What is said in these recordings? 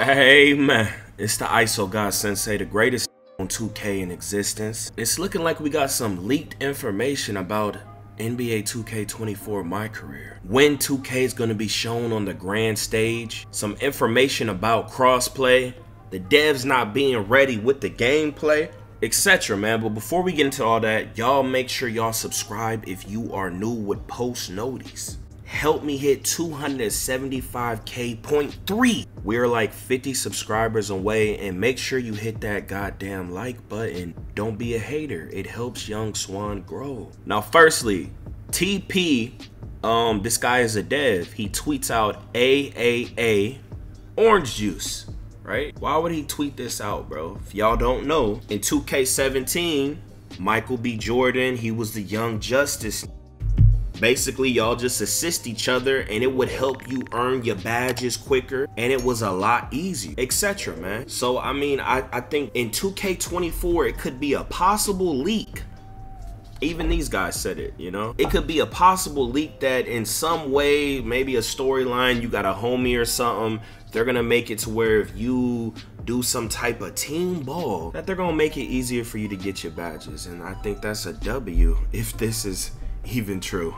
Hey man, it's the ISO God Sensei, the greatest on 2K in existence. It's looking like we got some leaked information about NBA 2K24 My Career. When 2K is going to be shown on the grand stage, some information about crossplay, the devs not being ready with the gameplay, etc. man. But before we get into all that, y'all make sure y'all subscribe if you are new with post notice. Help me hit 275k point three. We're like 50 subscribers away, and make sure you hit that goddamn like button. Don't be a hater. It helps Young Swan grow. Now, firstly, TP, um, this guy is a dev. He tweets out AAA orange juice right? Why would he tweet this out, bro? If y'all don't know, in 2K17, Michael B. Jordan, he was the young justice. Basically, y'all just assist each other and it would help you earn your badges quicker and it was a lot easier, etc. man. So, I mean, I, I think in 2K24, it could be a possible leak even these guys said it, you know? It could be a possible leak that in some way, maybe a storyline, you got a homie or something, they're gonna make it to where if you do some type of team ball, that they're gonna make it easier for you to get your badges. And I think that's a W if this is even true.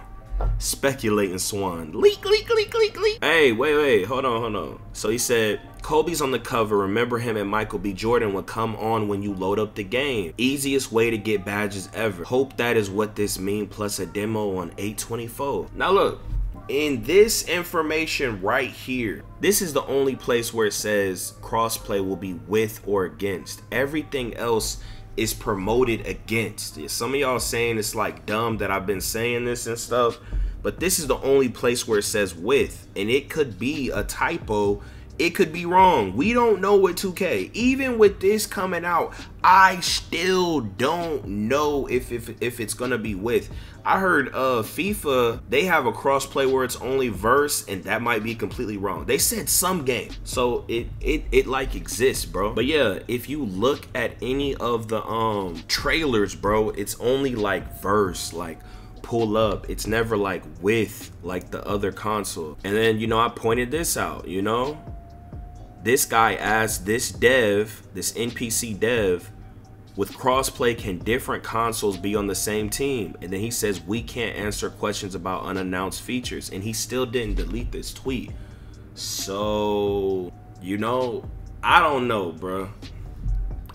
Speculating Swan. Leak, leak, leak, leak, leak. Hey, wait, wait, hold on, hold on. So he said, Kobe's on the cover. Remember him and Michael B. Jordan will come on when you load up the game. Easiest way to get badges ever. Hope that is what this mean plus a demo on 824. Now look, in this information right here, this is the only place where it says crossplay will be with or against. Everything else is promoted against. Some of y'all saying it's like dumb that I've been saying this and stuff, but this is the only place where it says with, and it could be a typo it could be wrong. We don't know with 2K. Even with this coming out, I still don't know if if, if it's gonna be with. I heard uh FIFA they have a crossplay where it's only verse and that might be completely wrong. They said some game. So it it it like exists, bro. But yeah, if you look at any of the um trailers, bro, it's only like verse like pull up. It's never like with like the other console. And then, you know, I pointed this out, you know? This guy asked this dev, this NPC dev, with crossplay, can different consoles be on the same team? And then he says, we can't answer questions about unannounced features. And he still didn't delete this tweet. So, you know, I don't know, bro.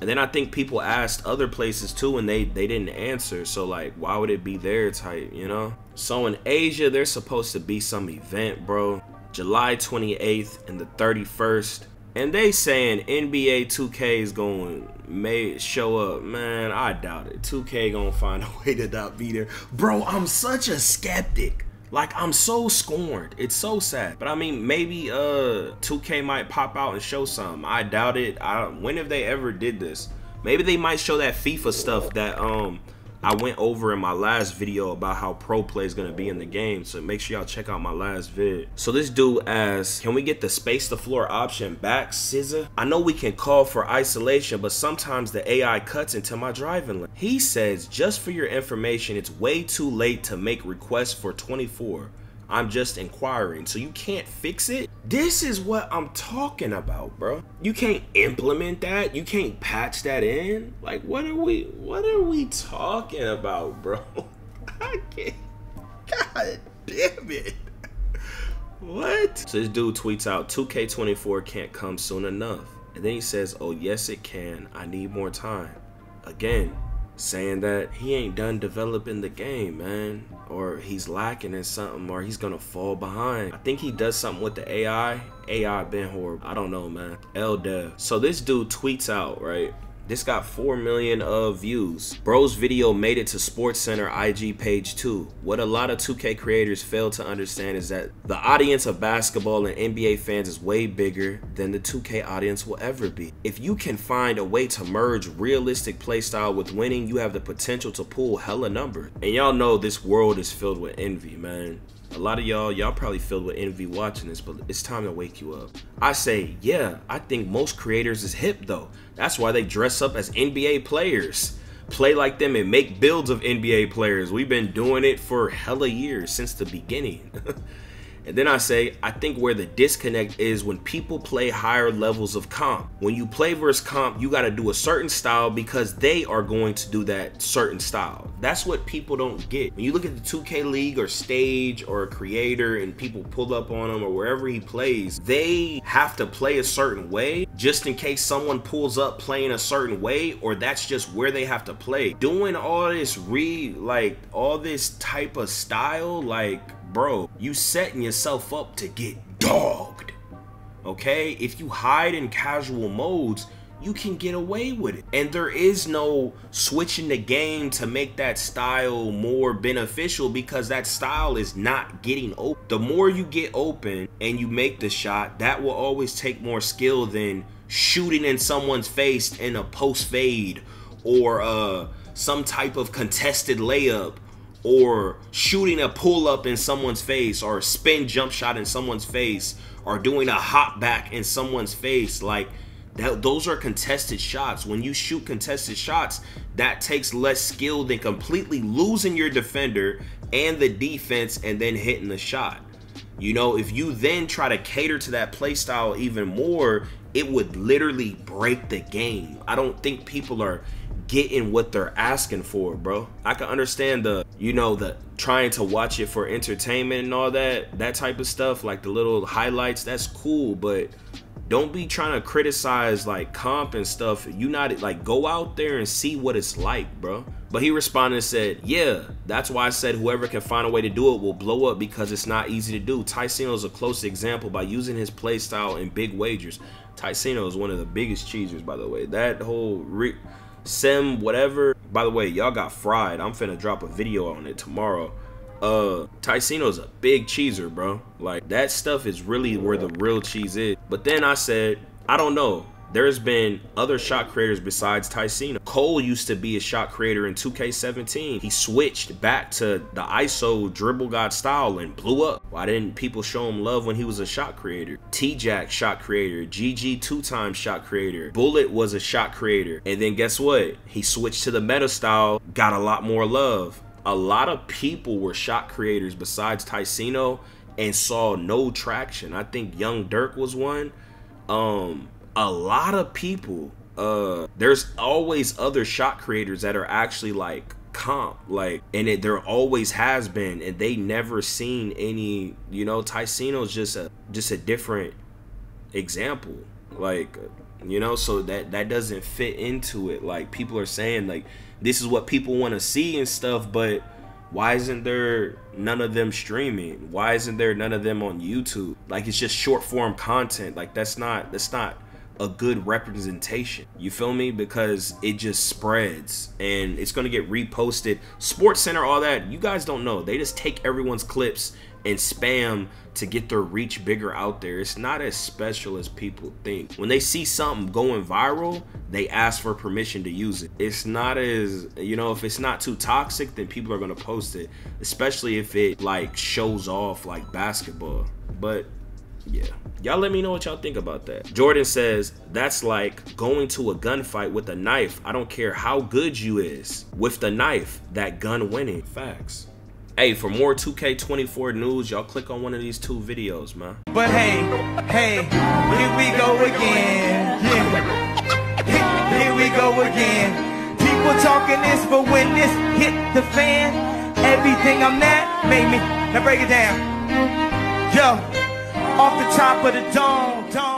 And then I think people asked other places too and they, they didn't answer. So like, why would it be their type, you know? So in Asia, there's supposed to be some event, bro. July 28th and the 31st and they saying NBA 2K is going may show up. Man, I doubt it. 2K gonna find a way to not be there. Bro, I'm such a skeptic. Like I'm so scorned. It's so sad. But I mean, maybe uh 2K might pop out and show some. I doubt it. I when have they ever did this? Maybe they might show that FIFA stuff that um I went over in my last video about how pro play is going to be in the game. So make sure y'all check out my last vid. So this dude asks, can we get the space the floor option back, SZA? I know we can call for isolation, but sometimes the AI cuts into my driving lane. He says, just for your information, it's way too late to make requests for 24. I'm just inquiring. So you can't fix it? This is what I'm talking about, bro. You can't implement that. You can't patch that in. Like what are we what are we talking about, bro? I can't God damn it. What? So this dude tweets out 2K24 can't come soon enough. And then he says, "Oh yes it can. I need more time." Again, saying that he ain't done developing the game, man, or he's lacking in something, or he's gonna fall behind. I think he does something with the AI. AI been horrible. I don't know, man. L Dev. So this dude tweets out, right? This got 4 million of views. Bro's video made it to SportsCenter IG page too. What a lot of 2K creators fail to understand is that the audience of basketball and NBA fans is way bigger than the 2K audience will ever be. If you can find a way to merge realistic playstyle with winning, you have the potential to pull hella numbers. And y'all know this world is filled with envy, man. A lot of y'all, y'all probably filled with envy watching this, but it's time to wake you up. I say, yeah, I think most creators is hip though. That's why they dress up as NBA players. Play like them and make builds of NBA players. We've been doing it for hella years since the beginning. And then I say, I think where the disconnect is when people play higher levels of comp. When you play versus comp, you got to do a certain style because they are going to do that certain style. That's what people don't get. When you look at the 2K League or stage or a creator and people pull up on him or wherever he plays, they have to play a certain way just in case someone pulls up playing a certain way or that's just where they have to play. Doing all this re like all this type of style like bro, you setting yourself up to get dogged. Okay? If you hide in casual modes, you can get away with it. And there is no switching the game to make that style more beneficial because that style is not getting open. The more you get open and you make the shot, that will always take more skill than shooting in someone's face in a post fade or uh, some type of contested layup or shooting a pull up in someone's face or a spin jump shot in someone's face or doing a hop back in someone's face like that, those are contested shots. When you shoot contested shots that takes less skill than completely losing your defender and the defense and then hitting the shot. You know if you then try to cater to that play style even more it would literally break the game. I don't think people are getting what they're asking for, bro. I can understand the, you know, the trying to watch it for entertainment and all that, that type of stuff, like the little highlights, that's cool, but don't be trying to criticize like comp and stuff. You not like go out there and see what it's like, bro. But he responded and said, Yeah, that's why I said whoever can find a way to do it will blow up because it's not easy to do. Tyceno is a close example by using his play style in big wagers. Tyceno is one of the biggest cheesers, by the way. That whole re Sim, whatever. By the way, y'all got fried. I'm finna drop a video on it tomorrow. Uh, Tyceno's a big cheeser, bro. Like, that stuff is really where the real cheese is. But then I said, I don't know there's been other shot creators besides Tyceno. Cole used to be a shot creator in 2K17. He switched back to the ISO dribble god style and blew up. Why didn't people show him love when he was a shot creator? T-Jack shot creator, GG two-time shot creator, Bullet was a shot creator. And then guess what? He switched to the meta style, got a lot more love. A lot of people were shot creators besides Tyceno and saw no traction. I think Young Dirk was one. Um, a lot of people uh there's always other shot creators that are actually like comp like and it there always has been and they never seen any you know Tyceno's just a just a different example like you know so that that doesn't fit into it. Like people are saying like this is what people want to see and stuff but why isn't there none of them streaming? Why isn't there none of them on youtube? Like it's just short form content. Like that's not that's not a good representation. You feel me? Because it just spreads and it's gonna get reposted. Sports Center, all that, you guys don't know. They just take everyone's clips and spam to get their reach bigger out there. It's not as special as people think. When they see something going viral, they ask for permission to use it. It's not as, you know, if it's not too toxic, then people are gonna post it, especially if it like shows off like basketball. But yeah. Y'all let me know what y'all think about that. Jordan says, that's like going to a gunfight with a knife. I don't care how good you is. With the knife, that gun winning. Facts. Hey, for more 2K24 news, y'all click on one of these two videos, man. But hey, hey, here we go again. Yeah. Here we go again. People talking this, but when this hit the fan, everything I'm at made me. Now break it down. Yo off the top of the dome, dome.